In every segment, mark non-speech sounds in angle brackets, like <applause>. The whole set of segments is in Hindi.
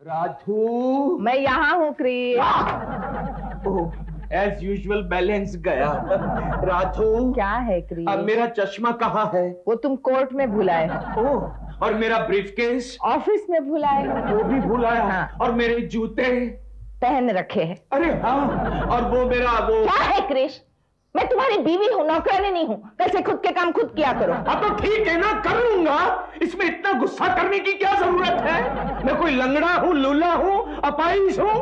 राधू मैं यहाँ हूँ एज यूजुअल बैलेंस गया। राधू क्या है क्रिस अब मेरा चश्मा कहाँ है? वो तुम कोर्ट में भुलाए। ओह और मेरा ब्रीफकेस ऑफ़िस में भुलाए। वो भी भुलाया। हाँ। और मेरे जूते? पहन रखे हैं। अरे हाँ और वो मेरा वो क्या है क्रिश मैं तुम्हारी बीवी हूँ नौकरानी नहीं हूँ। कल से खुद के काम खुद किया करो। अब तो ठीक है ना कर लूँगा। इसमें इतना गुस्सा करने की क्या ज़रूरत है? मैं कोई लंगड़ा हूँ लूला हूँ अपाइज हूँ?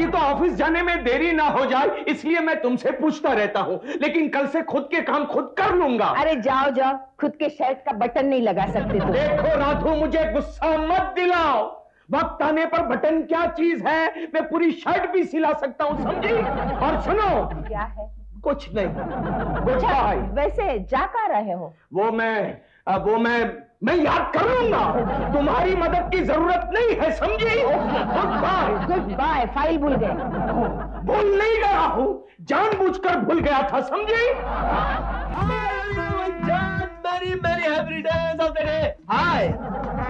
ये तो ऑफ़िस जाने में देरी ना हो जाए इसलिए मैं तुमसे पूछता रहता हूँ। लेकिन कल से खुद के काम खुद कर लूँगा। अरे जाओ जाओ। खुद के शर्ट का बटन नहीं लगा सकते तुम। देखो राधू मुझे गुस्सा मत दिलाओ। वक्त आने पर बटन क्या चीज़ है? मैं पूरी शर्ट भी सिला सकता हूँ समझी? और सुनो। क्या है? कुछ नहीं। अच्छा, बाय वैसे जा कहाँ रहे हो? वो मैं अब वो मैं मैं याद कर लूँगा तुम्हारी मदद की ज़रूरत नहीं है समझी? Good bye good bye file भूल गए। भूल नहीं गया हूँ। जानबूझकर भूल गया था समझी? मेरी मेरी happy returns of the day hi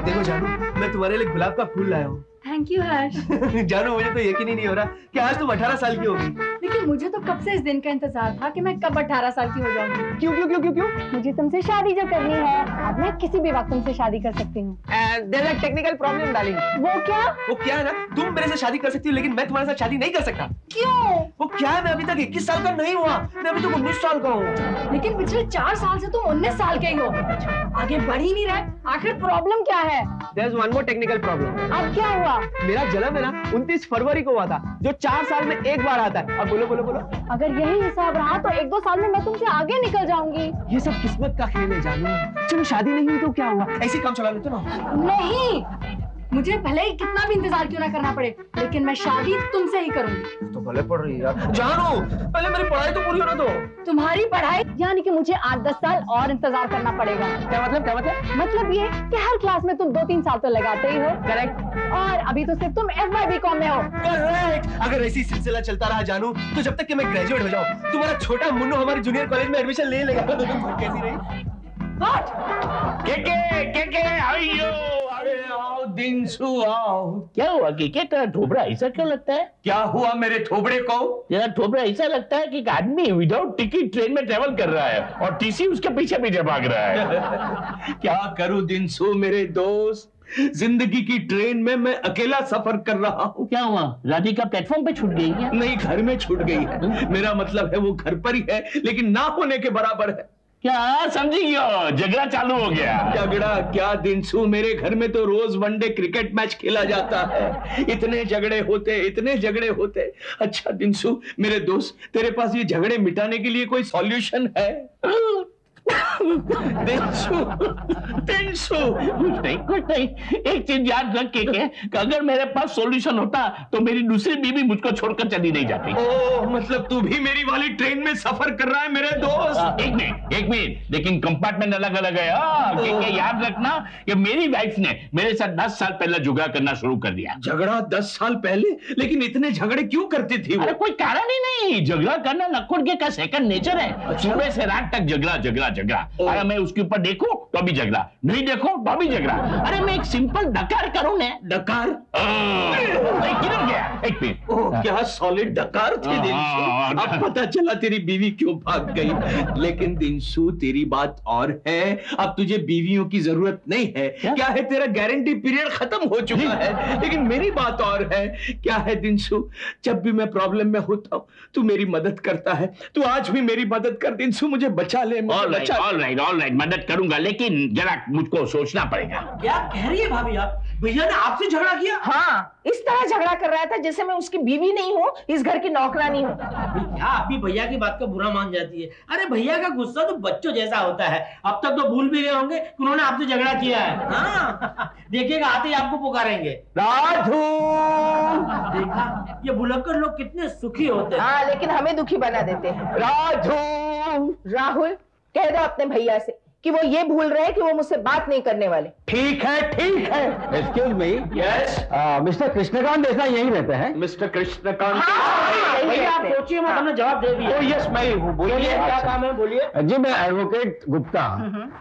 देखो जानू मैं तुम्हारे लिए गुलाब का फूल लाया हूँ। थैंक यू हर्ष जानू मुझे तो यकीन ही नहीं हो रहा कि आज तुम 18 साल की होगी। लेकिन मुझे तो कब से इस दिन का इंतज़ार था कि मैं कब 18 साल की हो जाऊँगी क्यों क्यों क्यों क्यों क्यों? मुझे तुमसे शादी जो करनी है अब मैं किसी भी वक्त तुमसे शादी कर सकती हूँ। टेक्निकल प्रॉब्लम डार्लिंग वो क्या? वो क्या है ना? तुम मेरे से शादी कर सकती हो लेकिन मैं तुम्हारे साथ शादी नहीं कर सकता। क्यों? वो क्या है? मैं अभी तक 21 साल का नहीं हुआ। मैं अभी तक 19 साल का हूँ। लेकिन पिछले चार साल से तुम उन्नीस साल के ही हो। आगे बढ़ ही नहीं रहे। आखिर प्रॉब्लम क्या है? Is one more technical problem अब क्या हुआ? मेरा जन्म है ना 29 फरवरी को हुआ था जो चार साल में एक बार आता है। अब बोलो बोलो बोलो। अगर यही हिसाब रहा तो एक दो साल में मैं तुमसे आगे निकल जाऊँगी। ये सब किस्मत का खेल है जानू। चलो शादी नहीं हुई तो क्या हुआ? ऐसे काम चला लेते ना। नहीं मुझे भले ही कितना भी इंतज़ार क्यों ना करना पड़े लेकिन मैं शादी तुमसे ही करूँगी। तो भले पड़ रही है यार। जानू पहले मेरी पढ़ाई तो पूरी होने दो। तुम्हारी पढ़ाई यानी कि मुझे आठ दस साल और इंतज़ार करना पड़ेगा। क्या मतलब क्या मतलब? मतलब ये कि हर क्लास में तुम दो तीन साल तो लगाते ही हो। करेक्ट और अभी तो सिर्फ़ तुम एफ़ वाई बी कॉम में हो। करेक्ट अगर ऐसी सिलसिला चलता रहा जानू तो जब तक कि मैं ग्रेजुएट हो जाऊँ तुम्हारा छोटा मुन्नू हमारे जूनियर कॉलेज में एडमिशन ले लेगा। <laughs> कैसी रही? What? के के के के आइयो। आओ दिनसू आओ। क्या हुआ कि क्या तेरा ठोबरा ऐसा क्यों लगता है? क्या हुआ मेरे थोबड़े को? तेरा ठोबरा ऐसा लगता है कि एक आदमी विदाउट टिकट ट्रेन में ट्रेवल कर रहा है और टीसी उसके पीछे पीछे भाग रहा है। <laughs> क्या करूँ दिनसू मेरे दोस्त? ज़िंदगी की ट्रेन में मैं अकेला सफ़र कर रहा हूँ। क्या हुआ? राधिका प्लेटफॉर्म पे छूट गई क्या नहीं घर में छूट गई है। मेरा मतलब है वो घर पर ही है लेकिन ना होने के बराबर है। क्या समझी क्यों झगड़ा चालू हो गया। झगड़ा क्या दिनसू मेरे घर में तो रोज वनडे क्रिकेट मैच खेला जाता है। इतने झगड़े होते इतने झगड़े होते। अच्छा दिनसू मेरे दोस्त तेरे पास ये झगड़े मिटाने के लिए कोई सॉल्यूशन है। दिनसू दिनसू नहीं कुछ नहीं एक चीज़ याद रख के के, अगर मेरे पास सॉल्यूशन होता तो मेरी दूसरी बीवी मुझको छोड़कर चली नहीं जाती। ओ मतलब तू भी मेरी वाली ट्रेन में सफ़र कर रहा है मेरे दोस्त? एक मिनट एक मिनट लेकिन कंपार्टमेंट अलग अलग है हाँ, कि, कि याद रखना कि मेरी वाइफ ने मेरे साथ दस साल पहले झगड़ा करना शुरू कर दिया। झगड़ा दस साल पहले? लेकिन इतने झगड़े क्यों करती थी अरे वो कोई कारण ही नहीं। झगड़ा करना नकुड़ के का सेकंड नेचर है। सुबह से रात तक झगड़ा झगड़ा झगड़ा। अरे मैं उसके ऊपर देखूँ तो भी झगड़ा। नहीं देखो तो भी झगड़ा। अरे मैं एक सिंपल डकार करूँ ना। डकार? मैं किधर गया? एक मिनट क्या सॉलिड डकार थे हाँ, दिनसू हाँ, अब पता चला तेरी बीवी क्यों भाग गई। लेकिन दिनसू तेरी बात और है। अब तुझे बीवियों की ज़रूरत नहीं है। क्या? है तेरा गारंटी पीरियड खत्म हो चुका है? लेकिन मेरी बात और है। क्या है दिनसू जब भी मैं प्रॉब्लम में होता हूँ तू मेरी मदद करता है। तू आज भी मेरी मदद कर। दिनसू मुझे बचा ले मुझे बचा ऑल राइट ऑल राइट मदद करूँगा लेकिन जरा मुझको सोचना पड़ेगा। क्या कह रही है भाभी आप? भैया ने आपसे झगड़ा किया? हाँ इस तरह झगड़ा कर रहा था जैसे मैं उसकी बीवी नहीं हूँ इस घर की नौकरानी हूँ। अभी क्या आप भी भैया की बात का बुरा मान जाती है? अरे भैया का गुस्सा तो बच्चों जैसा होता है। अब तक तो भूल भी गए होंगे कि उन्होंने आपसे झगड़ा किया है। हाँ देखिएगा आते ही आपको पुकारेंगे। राधू देखा ये भुलक्कड़ लोग कितने सुखी होते हैं। हाँ लेकिन हमें दुखी बना देते हैं। राधू राहुल कह दो अपने भैया से कि वो ये भूल रहे हैं कि वो मुझसे बात नहीं करने वाले। ठीक है ठीक है। Excuse me yes mister Krishnakant Desai यही रहते हैं? मिस्टर कृष्णकांत हाँ, भैया आप सोचिए मत हमने जवाब दे दिया। ओ यस मैं ही हूँ बोलिए। बोलिए क्या काम है बोलिए। जी मैं एडवोकेट गुप्ता।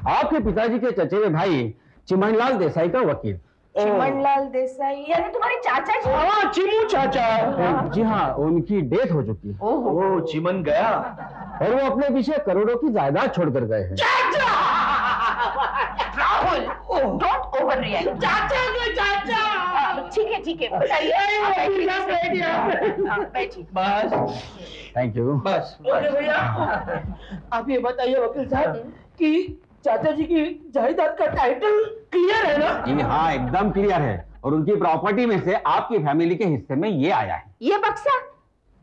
आपके पिताजी के चचेरे भाई चिमनलाल देसाई का वकील। चिमनलाल देसाई यानी तुम्हारे चाचा जी। हाँ चिमू चाचा। जी हाँ उनकी डेथ हो चुकी है। ओहो। ओ चिमन गया। और वो अपने पीछे करोड़ों की जायदाद छोड़कर गए हैं। राहुल डोंट ओवर रिएक्ट चाचा को चाचा! ठीक है ठीक है। बताइए बैठिए। हाँ, बस। थैंक यू बस भैया। आप ये बताइए वकील साहब कि चाचा जी की जायदाद का टाइटल क्लियर है ना? जी हाँ एकदम क्लियर है। और उनकी प्रॉपर्टी में से आपकी फैमिली के हिस्से में ये आया है। ये बक्सा?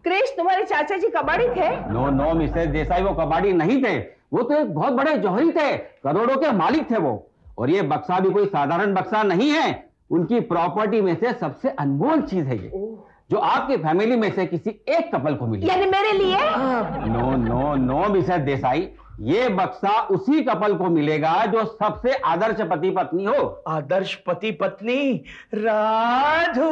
क्रेश तुम्हारे चाचा जी कबाड़ी थे? नो नो मिसेस देसाई वो कबाड़ी नहीं थे। वो तो एक बहुत बड़े जौहरी थे। करोड़ों के मालिक थे वो। और ये बक्सा भी कोई साधारण बक्सा नहीं है। उनकी प्रॉपर्टी में से सबसे अनमोल चीज़ है ये जो आपकी फैमिली में से किसी एक कपल को मिली। यानी मेरे लिए? No no no Mrs Desai. ये बक्सा उसी कपल को मिलेगा जो सबसे आदर्श पति पत्नी हो। आदर्श पति पत्नी राधू।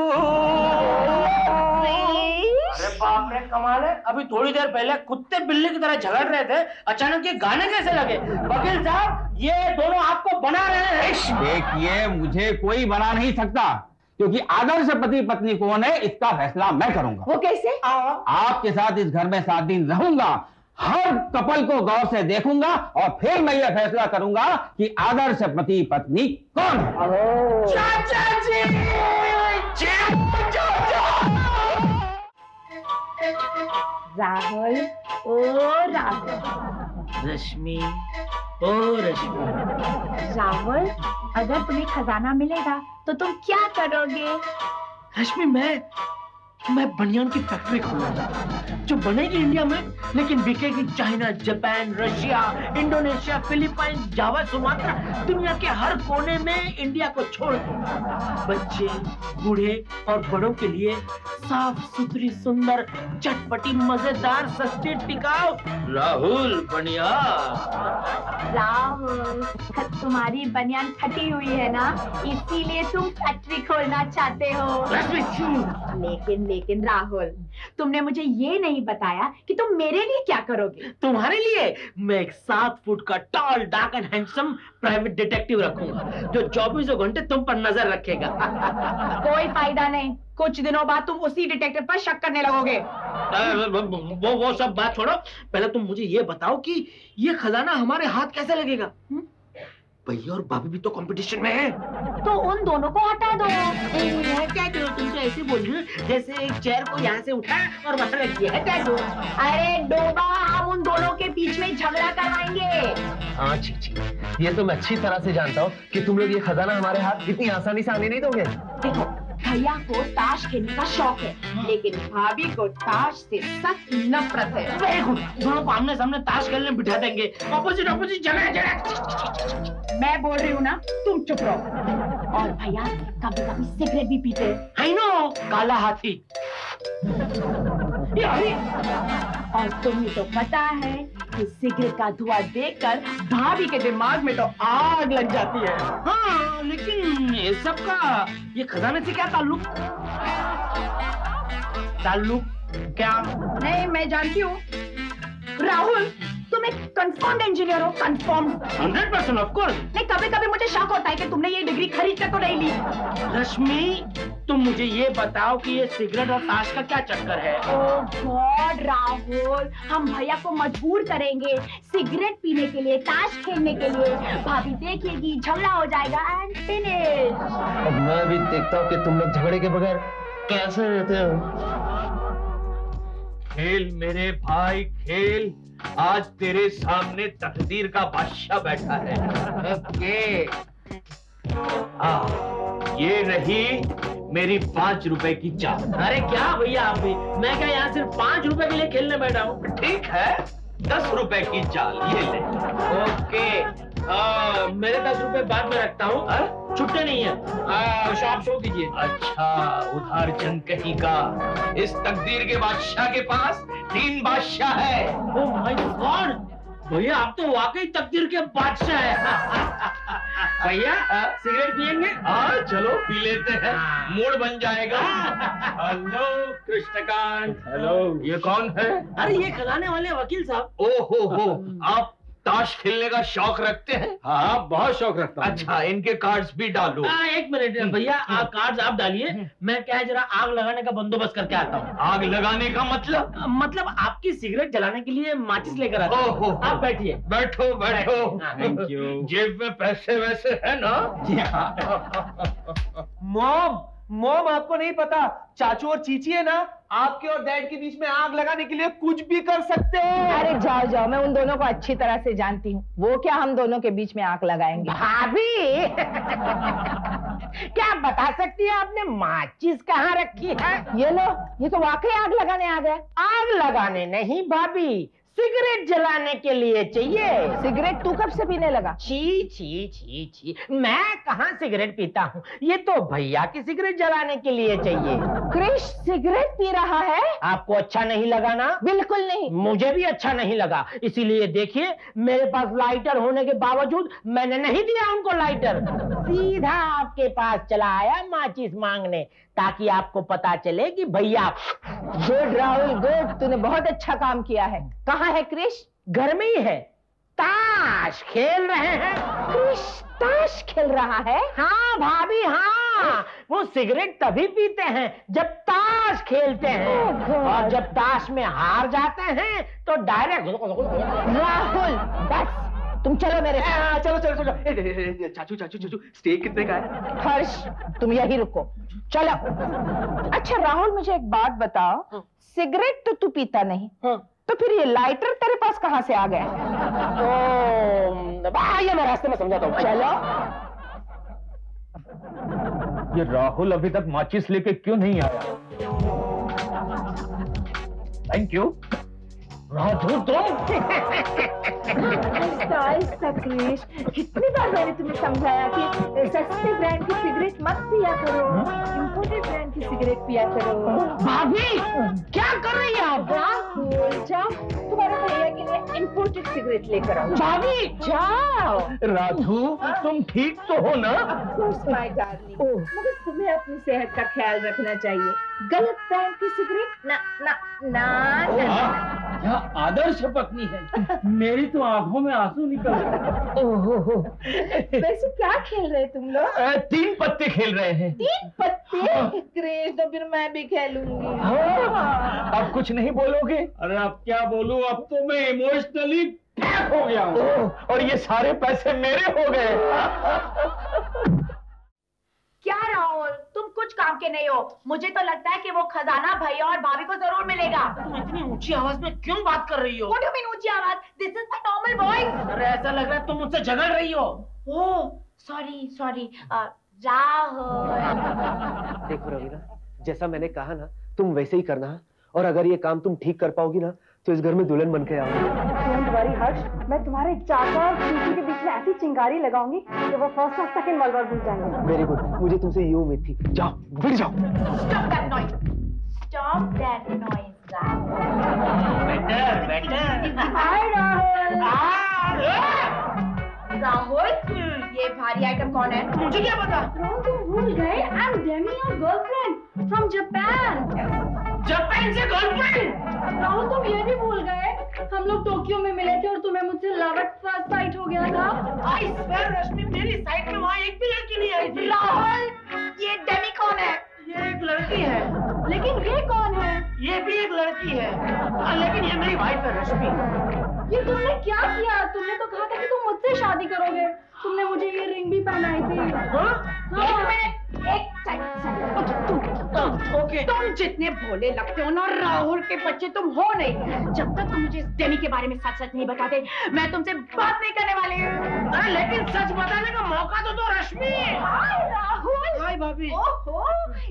अरे बाप रे कमाल है। अभी थोड़ी देर पहले कुत्ते बिल्ली की तरह झगड़ रहे थे अचानक ये गाने कैसे लगे? वकील साहब ये दोनों आपको बना रहे हैं। देखिए मुझे कोई बना नहीं सकता क्योंकि आदर्श पति पत्नी कौन है इसका फैसला मैं करूँगा। वो कैसे? आपके साथ इस घर में सात दिन रहूँगा हर कपल को गौर से देखूँगा और फिर मैं यह फैसला करूँगा कि आदर्श पति पत्नी कौन है। चाचा जी! राहुल ओ राहुल रश्मि ओ रश्मि। राहुल अगर तुम्हें खजाना मिलेगा तो तुम क्या करोगे? रश्मि मैं मैं बनियान की फैक्ट्री खोलूँगा जो बनेगी इंडिया में लेकिन बिकेगी China Japan Russia Indonesia Philippine Java Sumatra दुनिया के हर कोने में इंडिया को छोड़ बच्चे बूढ़े और बड़ों के लिए साफ़ सुथरी सुंदर चटपटी मज़ेदार सस्ती टिकाऊ राहुल बनिया। राहुल तुम्हारी बनियान फटी हुई है ना? इसीलिए तुम फैक्ट्री खोलना चाहते हो। लेकिन लेकिन राहुल तुमने मुझे ये नहीं बताया कि तुम मेरे लिए क्या करोगे। तुम्हारे लिए मैं एक सात फुट का tall dark and handsome private detective रखूँगा जो चौबीसों घंटे तुम पर नज़र रखेगा। कोई फ़ायदा नहीं। कुछ दिनों बाद तुम उसी डिटेक्टिव पर शक करने लगोगे। वो वो सब बात छोड़ो। पहले तुम मुझे ये बताओ कि ये खजाना हमारे हाथ कैसे लगेगा? हम्म? भैया और भाभी भी तो कंपटीशन में है। तो उन दोनों को हटा दो। क्या करो तुम तो ऐसे बोल रही जैसे एक चेयर को यहाँ से उठा और वहाँ रख दिया है क्या दो अरे डोबा हम उन दोनों के बीच में झगड़ा करवाएँगे। हाँ छी छी। ये तो मैं अच्छी तरह से जानता हूँ कि तुम लोग ये खजाना हमारे हाथ इतनी आसानी से आने नहीं दोगे। देखो भैया को ताश खेलने का शौक है लेकिन भाभी को ताश से सख्त नफरत है। वेरी गुड दोनों को आमने सामने ताश खेलने बिठा देंगे। ऑपोजिट ऑपोजिट जगह जगह मैं बोल रही हूँ ना तुम चुप रहो। और भैया कभी कभी सिगरेट भी पीते हैं। आई नो काला हाथी। और तुम्हें तो पता है कि सिगरेट का धुआँ देखकर भाभी के दिमाग में तो आग लग जाती है। हाँ लेकिन ये सब का ये खजाने से क्या ताल्लुक? ताल्लुक क्या? नहीं, मैं जानती हूँ। राहुल तुम एक कंफर्म्ड इंजीनियर हो confirm hundred percent of course नहीं कभी कभी मुझे शक होता है कि तुमने ये डिग्री खरीद कर तो नहीं ली। रश्मि तुम मुझे ये बताओ कि ये सिगरेट और ताश का क्या चक्कर है? ओ गॉड राहुल हम भैया को मजबूर करेंगे सिगरेट पीने के लिए ताश खेलने के लिए। भाभी देखेगी झगड़ा हो जाएगा एंड फिनिश अब मैं भी देखता हूँ कि तुम लोग झगड़े के बगैर कैसे रहते हो। खेल मेरे भाई खेल। आज तेरे सामने तकदीर का बादशाह बैठा है। ओके। आ, ये रही मेरी पाँच रुपए की चाल अरे क्या भैया आप भी? मैं क्या यहाँ सिर्फ़ पाँच रुपए के लिए खेलने बैठा हूँ? ठीक है दस रुपए की चाल ये ले। ओके। आ, मेरे दस रुपए बाद में रखता हूँ। छुट्टे नहीं है। शॉप शो कीजिए। अच्छा उधार चंद कहीं का। इस तकदीर के बादशाह के पास तीन बादशाह है। Oh my god! भैया आप तो वाकई तकदीर के बादशाह है। <laughs> भैया सिगरेट पियेंगे? हाँ चलो पी लेते हैं। मूड बन जाएगा। हेलो कृष्णकांत। हेलो। ये कौन है? अरे ये खजाने वाले वकील साहब। ओ हो हो आप ताश खेलने का शौक रखते हैं? हाँ बहुत शौक रखता हूँ। अच्छा इनके कार्ड्स भी डालो। आ, एक मिनट भैया आप कार्ड्स आप डालिए। मैं क्या है जरा आग लगाने का बंदोबस्त करके आता हूँ। आग लगाने का मतलब? आ, मतलब आपकी सिगरेट जलाने के लिए माचिस लेकर आता हूँ। आप बैठिए। बैठो बैठो। थैंक यू जेब में पैसे वैसे है ना? मॉम <laughs> मॉम आपको नहीं पता चाचू और चीची है ना आपके और डैड के बीच में आग लगाने के लिए कुछ भी कर सकते हैं। अरे जाओ जाओ मैं उन दोनों को अच्छी तरह से जानती हूँ। वो क्या हम दोनों के बीच में आग लगाएँगे? भाभी! <laughs> क्या आप बता सकती है आपने माचिस कहाँ रखी है? ये लो ये तो वाकई आग लगाने आ गया। आग लगाने नहीं भाभी। सिगरेट जलाने के लिए चाहिए। सिगरेट तू कब से पीने लगा? छी छी छी छी। मैं कहा सिगरेट पीता हूँ? ये तो भैया की सिगरेट जलाने के लिए चाहिए। क्रिश सिगरेट पी रहा है? आपको अच्छा नहीं लगा ना? बिल्कुल नहीं। मुझे भी अच्छा नहीं लगा। इसीलिए देखिए मेरे पास लाइटर होने के बावजूद मैंने नहीं दिया उनको लाइटर। सीधा आपके पास चला आया माचिस मांगने ताकि आपको पता चले कि भैया गुड राहुल गुड। तूने बहुत अच्छा काम किया है। कहाँ है क्रिश? घर में ही है। ताश खेल रहे हैं। क्रिश ताश खेल रहा है? हाँ भाभी हाँ। वो सिगरेट तभी पीते हैं जब ताश खेलते हैं। और जब ताश में हार जाते हैं तो डायरेक्ट राहुल बस। तुम चलो मेरे साथ। आ, चलो चलो चलो। चाचू चाचू चाचू स्टेक कितने का है? हर्ष तुम यही रुको। चलो। अच्छा राहुल मुझे एक बात बताओ। सिगरेट तो तू पीता नहीं। हाँ। तो फिर ये लाइटर तेरे पास कहाँ से आ गया? तो ये मैं रास्ते में समझाता हूँ। चलो। ये राहुल अभी तक माचिस लेके क्यों नहीं आया? थैंक यू राधु तुम? आहिस्ता आहिस्ता कितनी बार मैंने तुम्हें समझाया कि सस्ते ब्रांड की सिगरेट मत पिया करो। इम्पोर्टेड ब्रांड की सिगरेट पिया करो। भाभी क्या कर रही है आप? जाओ तुम्हारे भैया के लिए इम्पोर्टेड सिगरेट लेकर आओ। भाभी जाओ। राधु तुम ठीक तो हो ना? मगर तुम्हें अपनी सेहत का ख्याल रखना चाहिए। गलत ब्रांड की सिगरेट ना ना ना ना। क्या आदर्श पत्नी है। मेरी तो आँखों में आँसू निकल रहे वैसे क्या खेल रहे तुम लोग? तीन पत्ते खेल रहे हैं। तीन पत्ते? क्रेज तो फिर मैं भी खेलूँगी। अब कुछ नहीं बोलोगे? अरे अब क्या बोलूँ? अब तो मैं इमोशनली हो गया हूँ। और ये सारे पैसे मेरे हो गए। कुछ काम के नहीं हो। मुझे तो लगता है कि वो खजाना भैया और भाभी को ज़रूर मिलेगा। तुम इतनी ऊँची आवाज़ में क्यों बात कर रही हो? What do you mean ऊँची आवाज़? This is my normal voice अरे ऐसा लग रहा है तुम मुझसे झगड़ रही हो। Oh sorry sorry Rahul. देखो रवीना जैसा मैंने कहा ना तुम वैसे ही करना और अगर ये काम तुम ठीक कर पाओगी ना तो इस घर में दुल्हन बन के आओगी वरी हर्ष। मैं तुम्हारे चाचा और चीची के बीच में ऐसी चिंगारी लगाऊँगी कि वो फ़र्स्ट और सेकंड वर्ल्ड वॉर भूल जाएँगे। वेरी गुड मुझे तुमसे ये उम्मीद थी। जाओ भिड़ जाओ। Stop that noise. Stop that noise, Rahul. Better better hi Rahul Rahul ये भारी आइटम कौन है? मुझे क्या पता? राहुल तुम भूल गए। I am Demi your girlfriend from Japan Japan से गर्लफ्रेंड राहुल तुम ये भी भूल गए। हम लोग टोक्यो में मिले थे और तुम्हें मुझसे लव एट फ़र्स्ट साइट हो गया था। आई स्वेयर रश्मि मेरी साइड में वहाँ एक भी लड़की नहीं आई थी। राहुल ये डेमी कौन है? ये एक लड़की है। लेकिन ये कौन है? ये भी एक लड़की है। हाँ, लेकिन ये मेरी वाइफ है रश्मि ये तुमने क्या किया? तुमने तो कहा था कि तुम मुझसे शादी करोगे। तुमने मुझे ये रिंग भी पहनाई थी। हाँ? एक मिनट एक सेकंड तुम ओके तुम जितने भोले लगते हो ना राहुल के बच्चे तुम हो नहीं। जब तक तुम मुझे इस डेमी के बारे में सच सच नहीं बताते मैं तुमसे बात नहीं करने वाली। अरे लेकिन सच बताने का मौका तो दो रश्मि राहुल। हाय भाभी। ओहो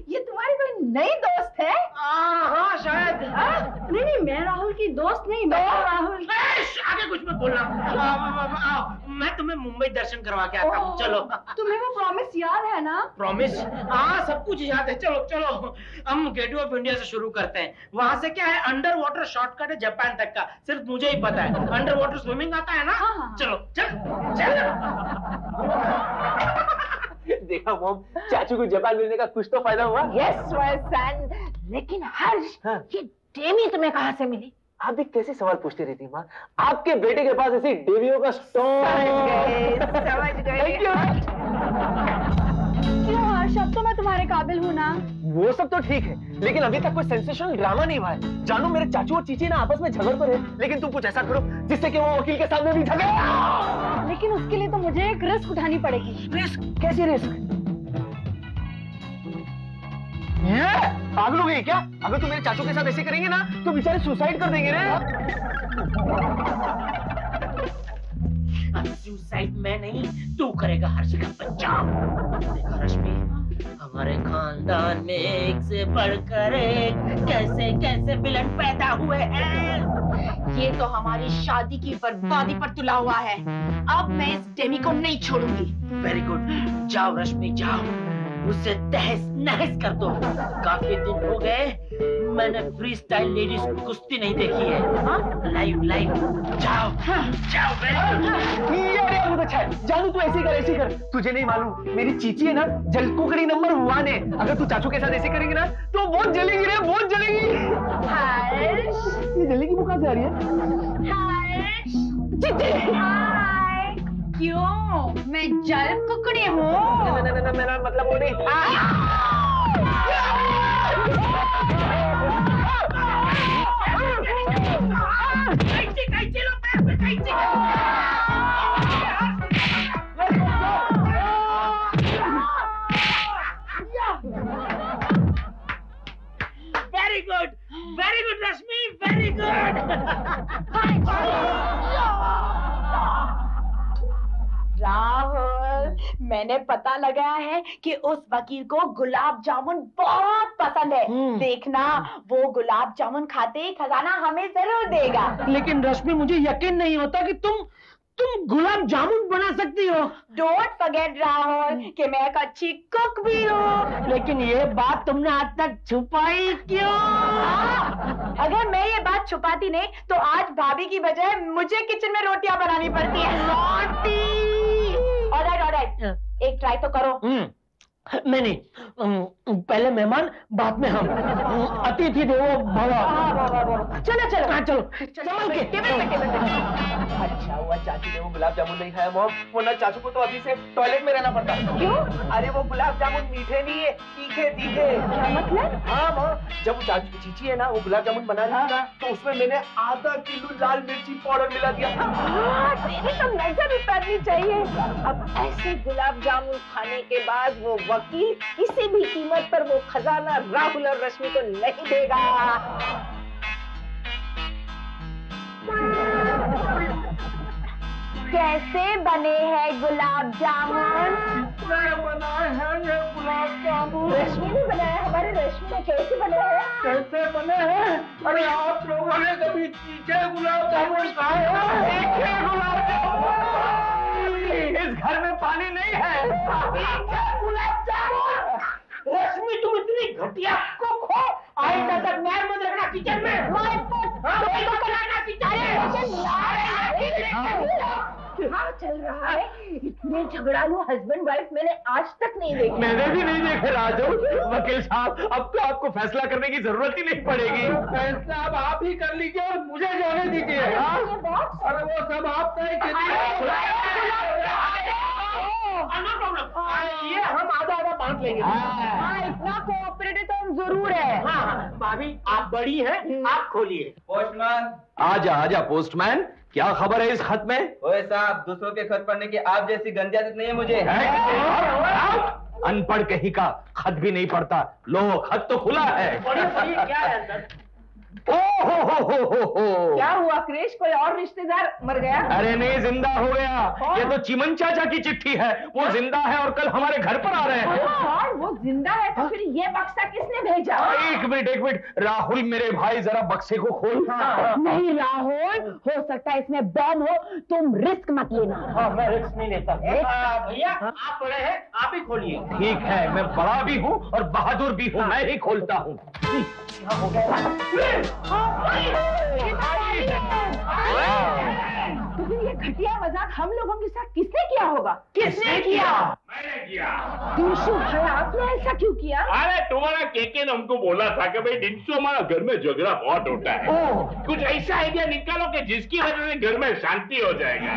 ये तुम्हारी कोई नई दोस्त है? हाँ हाँ शायद। नहीं नहीं मैं राहुल की दोस्त नहीं मैं राहुल ऐश, आगे कुछ मत बोलना। मैं तुम्हें मुंबई दर्शन करवा के आता हूँ चलो। तुम्हें वो प्रॉमिस याद है ना? प्रॉमिस हाँ सब कुछ याद है चलो चलो। हम गेटवे ऑफ़ इंडिया से शुरू करते हैं। वहाँ से क्या है? अंडर वाटर शॉर्टकट है जापान तक का। सिर्फ़ मुझे ही पता है। अंडर वाटर स्विमिंग आता है ना? हाँ, हाँ। चलो चल चल। देखा मॉम चाचू को जापान मिलने का कुछ तो फ़ायदा हुआ। यस माय सन लेकिन हर्ष हाँ। ये डेमी तुम्हें कहाँ से मिली? आप भी कैसे सवाल पूछती रहती माँ। आपके बेटे के पास ऐसी देवियों का स्टोन समझ गए क्यों हर्ष? अब तो मैं तुम्हारे काबिल हूँ ना। वो सब तो ठीक है लेकिन अभी तक कोई सेंसेशनल ड्रामा नहीं हुआ है। जानू मेरे चाचू और चीची ना आपस में झगड़ तो रहे लेकिन तुम कुछ ऐसा करो जिससे कि वो वकील के सामने भी झगड़े। लेकिन उसके लिए तो मुझे एक रिस्क उठानी पड़ेगी। रिस्क कैसी रिस्क पागल हो गई क्या? अगर तुम मेरे चाचू के साथ ऐसे करेंगे ना तो बेचारे सुसाइड कर देंगे ना सुसाइड मैं नहीं तू करेगा हर्ष का बच्चा देखा रश्मि हमारे खानदान में एक से बढ़कर एक कैसे कैसे विलन पैदा हुए हैं? ये तो हमारी शादी की बर्बादी पर तुला हुआ है। अब मैं इस डेमी को नहीं छोड़ूँगी। वेरी गुड जाओ रश्मि, जाओ। उसे तहस नहस कर दो। काफ़ी दिन हो गए। मैंने फ्री स्टाइल लेडीज़ कुश्ती नहीं देखी है। लाइव लाइव जाओ। जाओ वेरी गुड ये अरे बहुत अच्छा है। जानू तू ऐसे कर ऐसे कर। तुझे नहीं मालूम मेरी चीची है ना जलकुकड़ी नंबर वन है। अगर तू चाचू के साथ ऐसे करेंगे ना तो बहुत जलेगी रे बहुत जलेगी। हर्ष। ये जलेगी वो कहाँ से आ रही है? हर्ष। हाय। क्यों? मैं जल कुकड़ी हूँ। ना, ना, ना, ना, मेरा मतलब वो नहीं। था वेरी मैंने पता लगाया है कि उस वकील को गुलाब जामुन बहुत पसंद है। देखना वो गुलाब जामुन खाते ही खजाना हमें ज़रूर देगा। लेकिन रश्मि मुझे यकीन नहीं होता कि तुम तुम गुलाब जामुन बना सकती हो। डोंट फॉरगेट राहुल कि मैं एक अच्छी कुक भी हूँ। लेकिन ये बात तुमने आज तक छुपाई क्यों? अगर मैं ये बात छुपाती नहीं तो आज भाभी की बजाय मुझे किचन में रोटियाँ बनानी पड़ती है। ऑलराइट ऑलराइट एक ट्राई तो करो। हम्म, नहीं नहीं पहले मेहमान बाद में हम। अतिथि देवो भव। चलो चलो। हाँ, चलो। चलो के टेबल पे टेबल पे। अच्छा हुआ चाची ने वो गुलाब जामुन नहीं खाया मॉम। वरना चाचू को तो अभी से टॉयलेट में रहना पड़ता। क्यों? अरे वो गुलाब जामुन मीठे नहीं है तीखे तीखे। क्या मतलब? हाँ मॉम। जब वो चाचू की चीची है ना वो गुलाब जामुन बना रही थी ना तो उसमें मैंने आधा किलो लाल मिर्ची पाउडर मिला दिया तेरी तो नज़र उतारनी चाहिए। अब ऐसे गुलाब जामुन खाने के बाद वो वकील किसी भी कीमत पर वो खजाना राहुल और रश्मि को नहीं देगा। कैसे बने हैं गुलाब जामुन? रश्मि ने बनाया हमारे रश्मि ने कैसे बनाया है? कैसे बने हैं? अरे आप लोगों ने कभी तीखे गुलाब जामुन खाए हैं? तीखे गुलाब जामुन। इस घर में पानी नहीं है। गुलाब जामुन रश्मि तुम इतनी घटिया को खो। आइंदा तक मैं मत रखना किचन में। हाँ, कोई को बनाना किचन क्या चल रहा है। इतने झगड़ालू हस्बैंड वाइफ मैंने आज तक नहीं देखे। मैंने भी नहीं देखे राजू। वकील साहब अब तो आपको फैसला करने की ज़रूरत ही नहीं पड़ेगी। फैसला अब आप ही कर लीजिए और मुझे जाने दीजिए। हाँ? अरे वो सब आप तय प्रॉब्लम ये हम आधा आधा बांट लेंगे। हाँ। इतना कोऑपरेटिव तो हम ज़रूर है। हाँ हाँ भाभी आप बड़ी हैं आप खोलिए। पोस्टमैन। आजा आजा पोस्टमैन क्या खबर है इस खत में? ओए साहब दूसरों के खत पढ़ने की आप जैसी गंदी आदत नहीं है मुझे। अनपढ़ कहीं का खत भी नहीं पढ़ता। लो खत तो खुला है। क्या ओ हो हो हो हो हो क्या हुआ क्रेश? कोई और रिश्तेदार मर गया? अरे नहीं ज़िंदा हो गया। ये तो चिमन चाचा की चिट्ठी है। वो ज़िंदा है और कल हमारे घर पर आ रहे हैं। और वो ज़िंदा है तो फिर ये बक्सा किसने भेजा? एक मिनट एक मिनट। राहुल मेरे भाई जरा बक्से को खोल। नहीं राहुल हो सकता है इसमें बम हो। तुम रिस्क मत लेना। हाँ मैं रिस्क नहीं लेता। हाँ, भैया आप बड़े हैं आप ही खोलिए। ठीक है मैं बड़ा भी हूँ और बहादुर भी हूँ मैं ही खोलता हूँ। ये ये घटिया मज़ाक हम लोगों के साथ किसने किया होगा? किसने किया? मैंने किया। दिलशु भाई आपने ऐसा क्यों किया? अरे तुम्हारा केके ने हमको बोला था कि भाई डिंचो हमारा घर में झगड़ा बहुत होता है। कुछ ऐसा आइडिया निकालो कि जिसकी वजह से घर में शांति हो जाएगा।